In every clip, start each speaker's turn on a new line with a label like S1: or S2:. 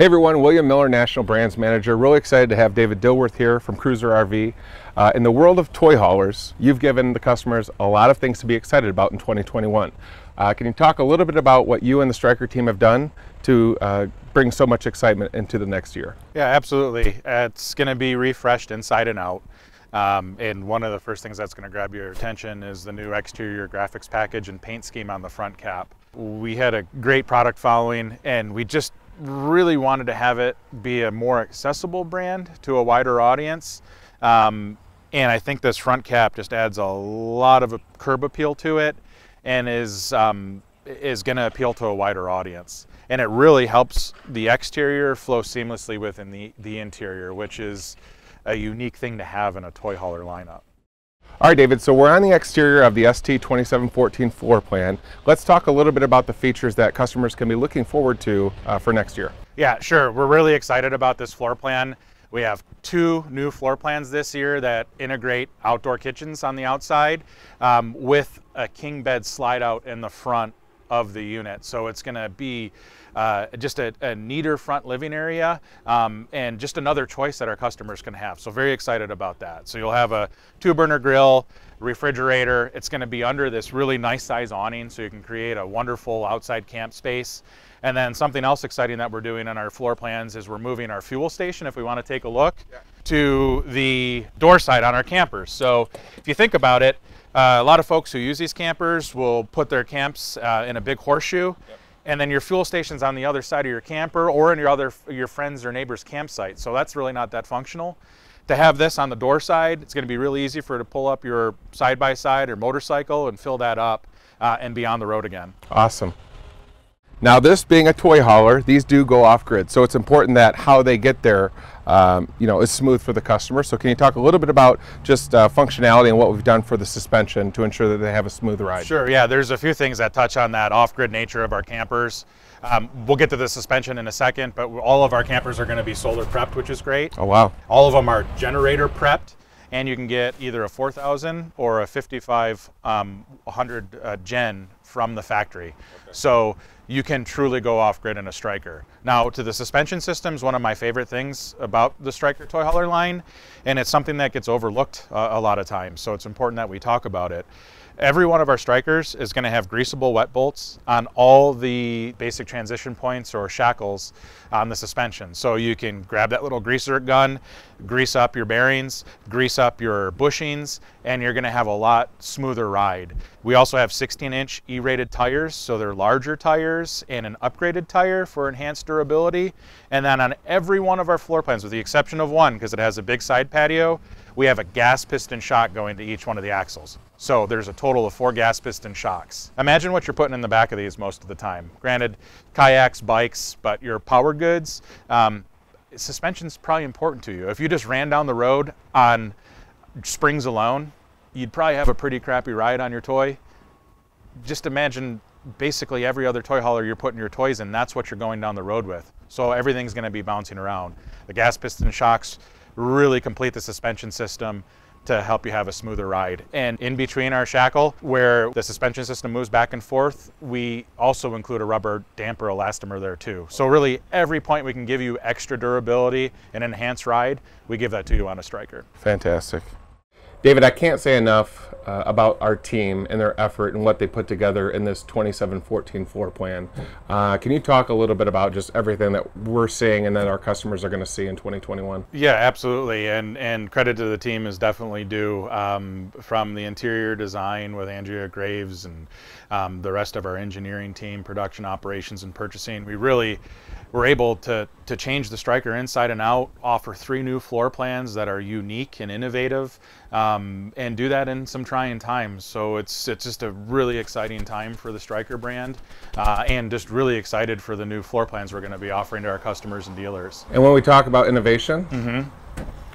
S1: Hey everyone, William Miller, National Brands Manager. Really excited to have David Dilworth here from Cruiser RV. Uh, in the world of toy haulers, you've given the customers a lot of things to be excited about in 2021. Uh, can you talk a little bit about what you and the Stryker team have done to uh, bring so much excitement into the next year?
S2: Yeah, absolutely. It's going to be refreshed inside and out. Um, and one of the first things that's going to grab your attention is the new exterior graphics package and paint scheme on the front cap. We had a great product following and we just really wanted to have it be a more accessible brand to a wider audience. Um, and I think this front cap just adds a lot of a curb appeal to it and is, um, is going to appeal to a wider audience. And it really helps the exterior flow seamlessly within the, the interior, which is a unique thing to have in a toy hauler lineup.
S1: All right, David, so we're on the exterior of the ST2714 floor plan. Let's talk a little bit about the features that customers can be looking forward to uh, for next year.
S2: Yeah, sure. We're really excited about this floor plan. We have two new floor plans this year that integrate outdoor kitchens on the outside um, with a king bed slide out in the front of the unit. So it's going to be uh, just a, a, neater front living area um, and just another choice that our customers can have. So very excited about that. So you'll have a two burner grill, refrigerator. It's going to be under this really nice size awning so you can create a wonderful outside camp space. And then something else exciting that we're doing in our floor plans is we're moving our fuel station, if we want to take a look, yeah. to the door side on our campers. So if you think about it, uh, a lot of folks who use these campers will put their camps uh, in a big horseshoe, yep. And then your fuel station's on the other side of your camper or in your other your friends or neighbors' campsite. So that's really not that functional. To have this on the door side, it's going to be really easy for you to pull up your side by side or motorcycle and fill that up uh, and be on the road again.
S1: Awesome. Now this being a toy hauler, these do go off grid, so it's important that how they get there um, you know, is smooth for the customer. So can you talk a little bit about just uh, functionality and what we've done for the suspension to ensure that they have a smooth ride?
S2: Sure, yeah, there's a few things that touch on that off-grid nature of our campers. Um, we'll get to the suspension in a second, but all of our campers are going to be solar prepped, which is great.
S1: Oh, wow.
S2: All of them are generator prepped and you can get either a 4000 or a 5500 um, uh, gen from the factory. Okay. So you can truly go off grid in a Stryker. Now to the suspension systems, one of my favorite things about the Stryker toy hauler line, and it's something that gets overlooked uh, a lot of times, so it's important that we talk about it. Every one of our Strykers is going to have greasable wet bolts on all the basic transition points or shackles on the suspension. So you can grab that little greaser gun, grease up your bearings, grease up your bushings, and you're going to have a lot smoother ride. We also have 16 inch E-rated tires, so they're larger tires and an upgraded tire for enhanced durability. And then on every one of our floor plans, with the exception of one, because it has a big side patio, we have a gas piston shock going to each one of the axles. So there's a total of four gas piston shocks. Imagine what you're putting in the back of these most of the time. Granted, kayaks, bikes, but your power goods, um, suspension's probably important to you. If you just ran down the road on springs alone, you'd probably have a pretty crappy ride on your toy. Just imagine basically every other toy hauler you're putting your toys in, that's what you're going down the road with. So everything's gonna be bouncing around. The gas piston shocks really complete the suspension system to help you have a smoother ride. And in between our shackle, where the suspension system moves back and forth, we also include a rubber damper elastomer there too. So really every point we can give you extra durability and enhanced ride, we give that to you on a Stryker.
S1: Fantastic. David, I can't say enough uh, about our team and their effort and what they put together in this 2714 floor plan. Uh, can you talk a little bit about just everything that we're seeing and that our customers are going to see in 2021?
S2: Yeah, absolutely. And and credit to the team is definitely due um, from the interior design with Andrea Graves and um, the rest of our engineering team, production operations and purchasing. We really were able to, to change the Stryker inside and out, offer three new floor plans that are unique and innovative, um, and do that in some trying times. So it's it's just a really exciting time for the Stryker brand, uh, and just really excited for the new floor plans we're going to be offering to our customers and dealers.
S1: And when we talk about innovation,
S2: mm -hmm.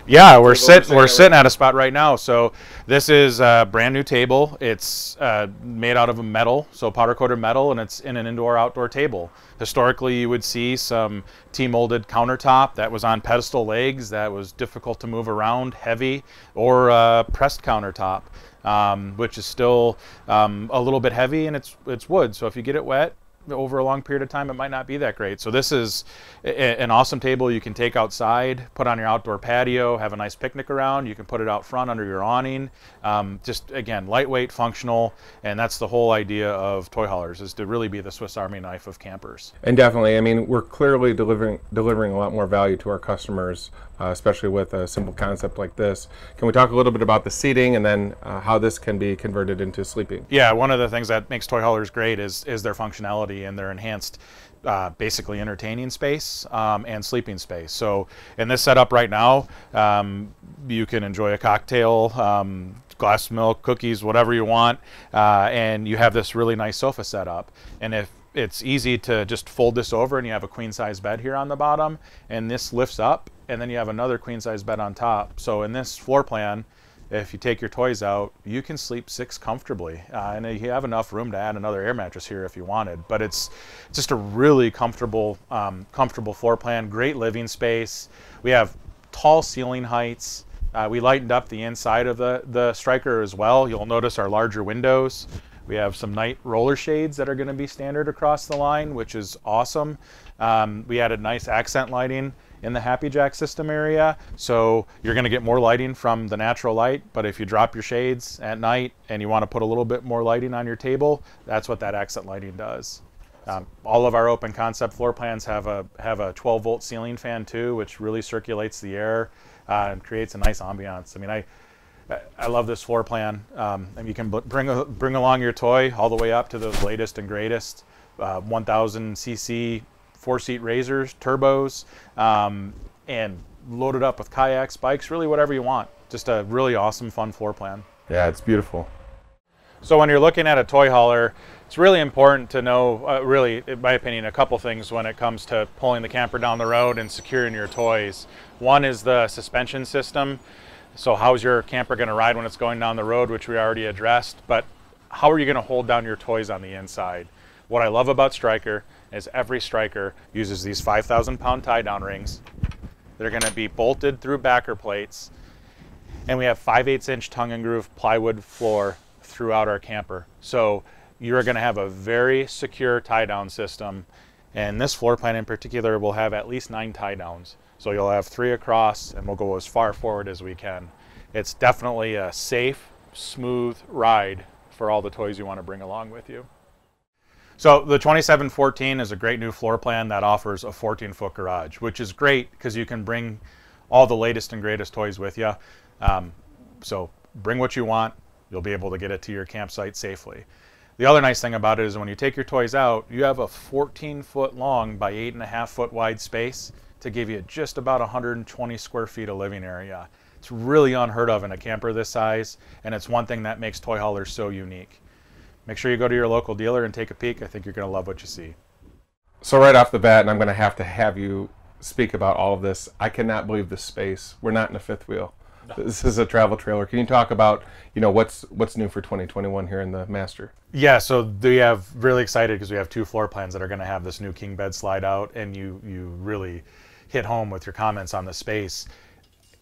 S2: Yeah, we're sitting we're sitting at a spot right now. So this is a brand new table. It's uh, made out of a metal, so powder coated metal, and it's in an indoor outdoor table. Historically, you would see some T-molded countertop that was on pedestal legs that was difficult to move around, heavy, or uh, pressed countertop, um, which is still um, a little bit heavy and it's it's wood. So if you get it wet, over a long period of time, it might not be that great. So this is a, an awesome table you can take outside, put on your outdoor patio, have a nice picnic around. You can put it out front under your awning. Um, just again, lightweight, functional, and that's the whole idea of toy haulers is to really be the Swiss Army knife of campers.
S1: And definitely, I mean, we're clearly delivering delivering a lot more value to our customers, uh, especially with a simple concept like this. Can we talk a little bit about the seating and then uh, how this can be converted into sleeping?
S2: Yeah, one of the things that makes toy haulers great is is their functionality and their enhanced uh, basically entertaining space um, and sleeping space. So in this setup right now, um, you can enjoy a cocktail, um, glass milk, cookies, whatever you want, uh, and you have this really nice sofa set up. And if it's easy to just fold this over and you have a queen size bed here on the bottom and this lifts up and then you have another queen size bed on top. So in this floor plan, if you take your toys out, you can sleep six comfortably. Uh, and you have enough room to add another air mattress here if you wanted. But it's just a really comfortable, um, comfortable floor plan, great living space. We have tall ceiling heights. Uh, we lightened up the inside of the, the Stryker as well. You'll notice our larger windows. We have some night roller shades that are going to be standard across the line, which is awesome. Um, we added nice accent lighting in the HappiJac system area. So you're going to get more lighting from the natural light, but if you drop your shades at night and you want to put a little bit more lighting on your table, that's what that accent lighting does. Um, all of our open concept floor plans have a have a 12 volt ceiling fan too, which really circulates the air uh, and creates a nice ambiance. I mean, I I love this floor plan. Um, and you can bring a, bring along your toy all the way up to the latest and greatest uh, 1,000 cc four seat razors, turbos, um, and loaded up with kayaks, bikes, really whatever you want. Just a really awesome, fun floor plan.
S1: Yeah, it's beautiful.
S2: So when you're looking at a toy hauler, it's really important to know, uh, really, in my opinion, a couple things when it comes to pulling the camper down the road and securing your toys. One is the suspension system. So how's your camper going to ride when it's going down the road, which we already addressed, but how are you going to hold down your toys on the inside? What I love about Stryker is every Stryker uses these 5,000 pound tie down rings. They're going to be bolted through backer plates. And we have 5 8 inch tongue and groove plywood floor throughout our camper. So you're going to have a very secure tie down system. And this floor plan in particular will have at least nine tie downs. So you'll have three across and we'll go as far forward as we can. It's definitely a safe, smooth ride for all the toys you want to bring along with you. So the 2714 is a great new floor plan that offers a 14 foot garage, which is great because you can bring all the latest and greatest toys with you. Um, so bring what you want, you'll be able to get it to your campsite safely. The other nice thing about it is when you take your toys out, you have a 14 foot long by 8.5 foot wide space to give you just about 120 square feet of living area. It's really unheard of in a camper this size, and it's one thing that makes toy haulers so unique make sure you go to your local dealer and take a peek. I think you're going to love what you see.
S1: So right off the bat, and I'm going to have to have you speak about all of this. I cannot believe the space. We're not in a fifth wheel. No. This is a travel trailer. Can you talk about, you know, what's what's new for 2021 here in the Master?
S2: Yeah, so we have really excited because we have two floor plans that are going to have this new king bed slide out, and you you really hit home with your comments on the space.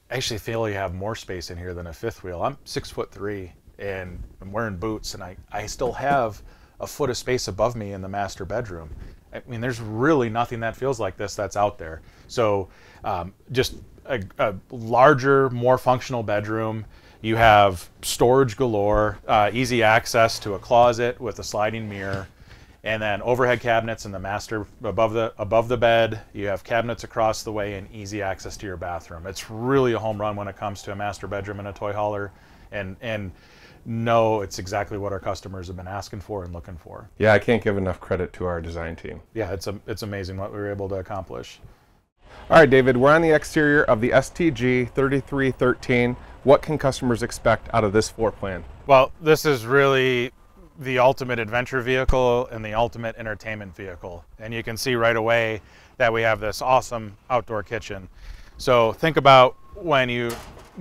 S2: I actually feel you have more space in here than a fifth wheel. I'm six foot three, and I'm wearing boots, and I, I still have a foot of space above me in the master bedroom. I mean, there's really nothing that feels like this that's out there. So, um, just a, a, larger, more functional bedroom. You have storage galore, uh, easy access to a closet with a sliding mirror, and then overhead cabinets in the master above the above the bed. You have cabinets across the way and easy access to your bathroom. It's really a home run when it comes to a master bedroom and a toy hauler, and and no, it's exactly what our customers have been asking for and looking for.
S1: Yeah, I can't give enough credit to our design team.
S2: Yeah, it's a, it's amazing what we were able to accomplish.
S1: All right, David, we're on the exterior of the STG 3313. What can customers expect out of this floor plan?
S2: Well, this is really the ultimate adventure vehicle and the ultimate entertainment vehicle. And you can see right away that we have this awesome outdoor kitchen. So think about when you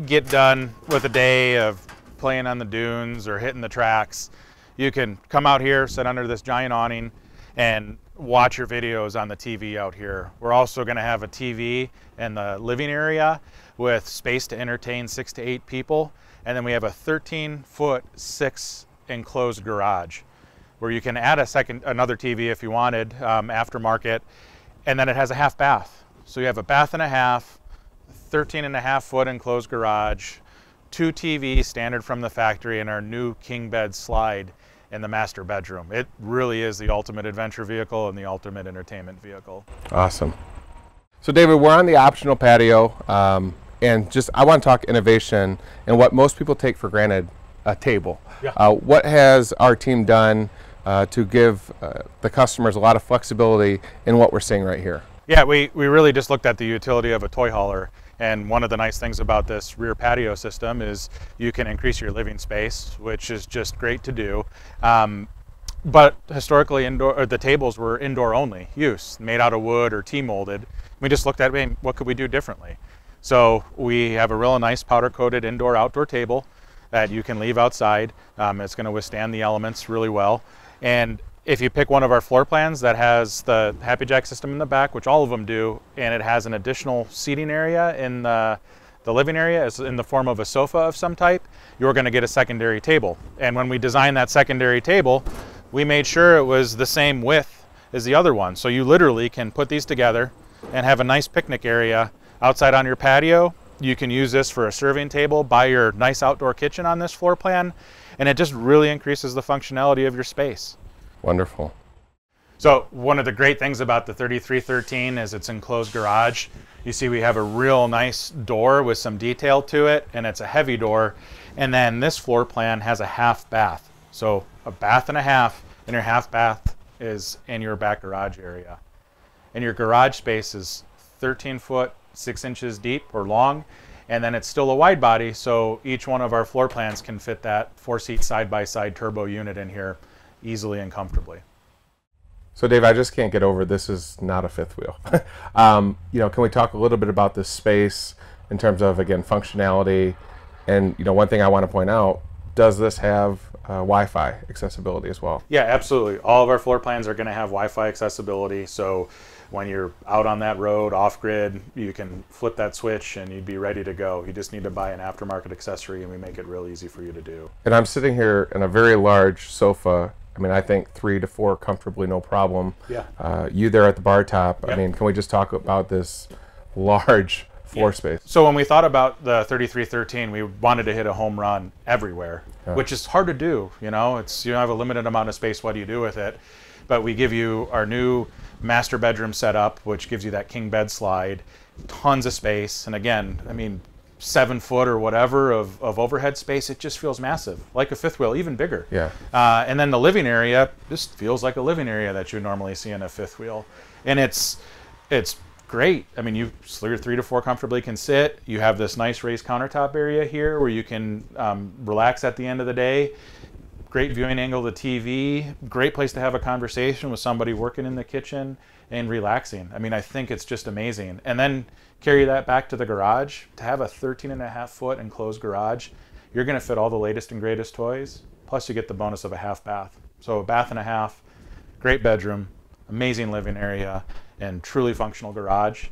S2: get done with a day of playing on the dunes or hitting the tracks, you can come out here, sit under this giant awning, and watch your videos on the TV out here. We're also going to have a TV in the living area with space to entertain six to eight people. And then we have a 13 foot six enclosed garage. where you can add a second another TV if you wanted um, aftermarket, and then it has a half bath. So you have a bath and a half, 13 and a half foot enclosed garage, two TVs standard from the factory, and our new king bed slide in the master bedroom. It really is the ultimate adventure vehicle and the ultimate entertainment vehicle.
S1: Awesome. So David, we're on the optional patio, um, and just I want to talk innovation and what most people take for granted, a table.
S2: Yeah.
S1: Uh, what has our team done uh, to give uh, the customers a lot of flexibility in what we're seeing right here?
S2: Yeah, we, we really just looked at the utility of a toy hauler. And one of the nice things about this rear patio system is you can increase your living space, which is just great to do. Um, but historically, indoor the tables were indoor only use, made out of wood or T-molded. We just looked at what could we do differently. So we have a real nice powder coated indoor outdoor table that you can leave outside. Um, it's going to withstand the elements really well. And if you pick one of our floor plans that has the HappiJac system in the back, which all of them do, and it has an additional seating area in the, the living area is in the form of a sofa of some type, you're going to get a secondary table. And when we designed that secondary table, we made sure it was the same width as the other one. So you literally can put these together and have a nice picnic area outside on your patio. You can use this for a serving table, buy your nice outdoor kitchen on this floor plan, and it just really increases the functionality of your space.
S1: Wonderful.
S2: So one of the great things about the 3313 is its enclosed garage. You see we have a real nice door with some detail to it and it's a heavy door. And then this floor plan has a half bath. So a bath and a half and your half bath is in your back garage area. And your garage space is 13 foot, six inches deep or long. And then it's still a wide body. So each one of our floor plans can fit that four seat side by side turbo unit in here easily and comfortably.
S1: So Dave, I just can't get over this is not a fifth wheel. um, you know, can we talk a little bit about this space in terms of again functionality? And you know, one thing I want to point out: does this have uh, Wi-Fi accessibility as well?
S2: Yeah, absolutely. All of our floor plans are going to have Wi-Fi accessibility. So when you're out on that road off grid, you can flip that switch and you'd be ready to go. You just need to buy an aftermarket accessory, and we make it real easy for you to do.
S1: And I'm sitting here in a very large sofa I mean, I think three to four comfortably, no problem.
S2: Yeah.
S1: Uh, you there at the bar top. I mean, can we just talk about this large floor space?
S2: So when we thought about the 3313, we wanted to hit a home run everywhere, which is hard to do. You know, it's you have a limited amount of space. What do you do with it? But we give you our new master bedroom setup, which gives you that king bed slide, tons of space, and again, I mean, seven foot or whatever of, of overhead space. It just feels massive, like a fifth wheel, even bigger.
S1: Yeah.
S2: Uh, and then the living area just feels like a living area that you normally see in a fifth wheel, and it's it's great. I mean, you your three to four comfortably can sit. You have this nice raised countertop area here where you can um, relax at the end of the day. Great viewing angle the TV. Great place to have a conversation with somebody working in the kitchen and relaxing. I mean, I think it's just amazing. And then carry that back to the garage. To have a 13 and a half foot enclosed garage, you're going to fit all the latest and greatest toys. Plus, you get the bonus of a half bath. So, a bath and a half, great bedroom, amazing living area, and truly functional garage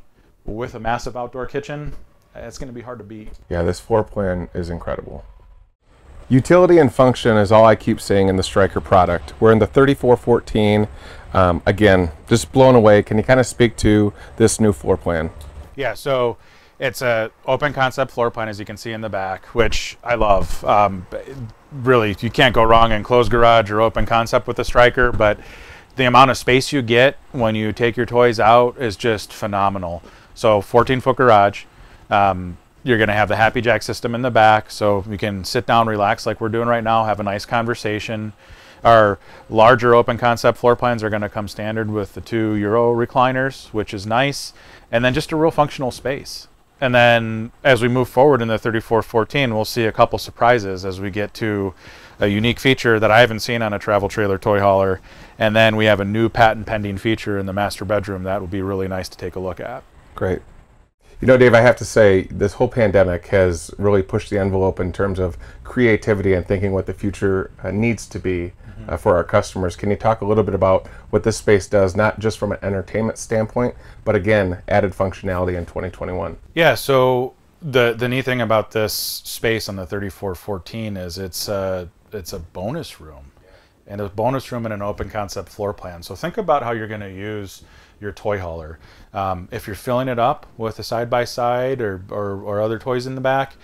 S2: with a massive outdoor kitchen. It's going to be hard to beat.
S1: Yeah, this floor plan is incredible. Utility and function is all I keep seeing in the Stryker product. We're in the 3414. Um, again, just blown away. Can you kind of speak to this new floor plan?
S2: Yeah, so it's a open concept floor plan, as you can see in the back, which I love. Um, really, you can't go wrong in closed garage or open concept with the Stryker, but the amount of space you get when you take your toys out is just phenomenal. So 14 foot garage. Um, you're going to have the HappiJac system in the back, so you can sit down, relax like we're doing right now, have a nice conversation. Our larger open concept floor plans are going to come standard with the two Euro recliners, which is nice, and then just a real functional space. And then as we move forward in the 3414, we'll see a couple surprises as we get to a unique feature that I haven't seen on a travel trailer toy hauler. And then we have a new patent pending feature in the master bedroom that will be really nice to take a look at.
S1: Great. You know, Dave, I have to say, this whole pandemic has really pushed the envelope in terms of creativity and thinking what the future uh, needs to be uh, for our customers. Can you talk a little bit about what this space does, not just from an entertainment standpoint, but again, added functionality in 2021?
S2: Yeah, so the the neat thing about this space on the 3414 is it's a it's a bonus room. and a bonus room in an open concept floor plan. So think about how you're going to use your toy hauler. Um, if you're filling it up with a side by side or, or, other toys in the back,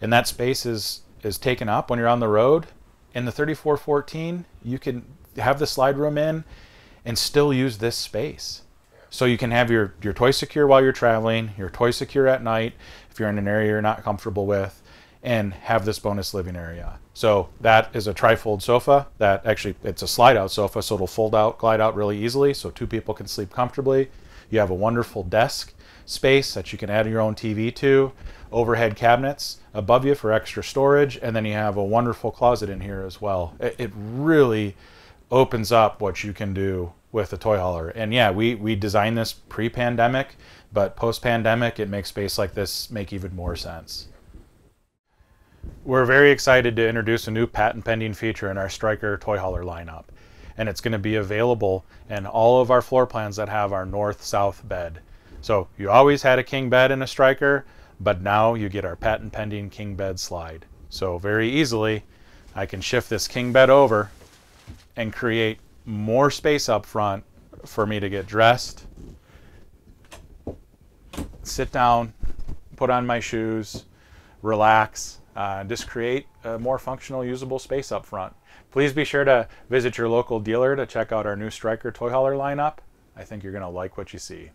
S2: and that space is is taken up when you're on the road, in the 3414 you can have the slide room in and still use this space. So you can have your, your toy secure while you're traveling, your toy secure at night if you're in an area you're not comfortable with, and have this bonus living area. So that is a trifold sofa that actually it's a slide out sofa, so it'll fold out, glide out really easily, so two people can sleep comfortably. You have a wonderful desk space that you can add your own TV to, overhead cabinets above you for extra storage, and then you have a wonderful closet in here as well. It, it really opens up what you can do with a toy hauler. And yeah, we, we designed this pre-pandemic, but post-pandemic, it makes space like this make even more sense. We're very excited to introduce a new patent pending feature in our Stryker toy hauler lineup. And it's going to be available in all of our floor plans that have our north-south bed. So you always had a king bed in a Stryker, but now you get our patent pending king bed slide. So very easily, I can shift this king bed over and create more space up front for me to get dressed, sit down, put on my shoes, relax, uh, just create a more functional, usable space up front. Please be sure to visit your local dealer to check out our new Stryker toy hauler lineup. I think you're going to like what you see.